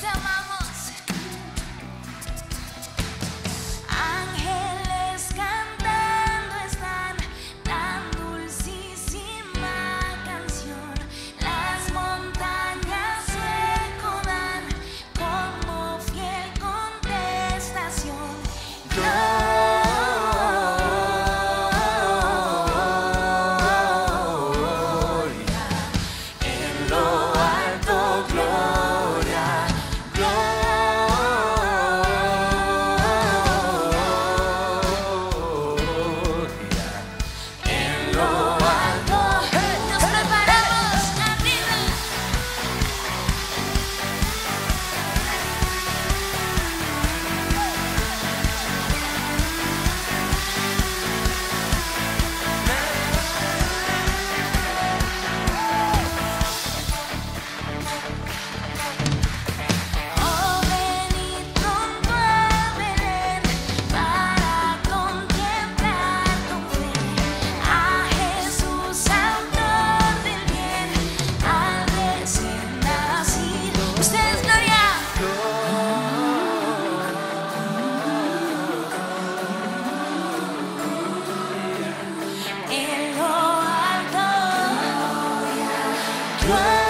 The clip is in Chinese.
像妈妈。 와.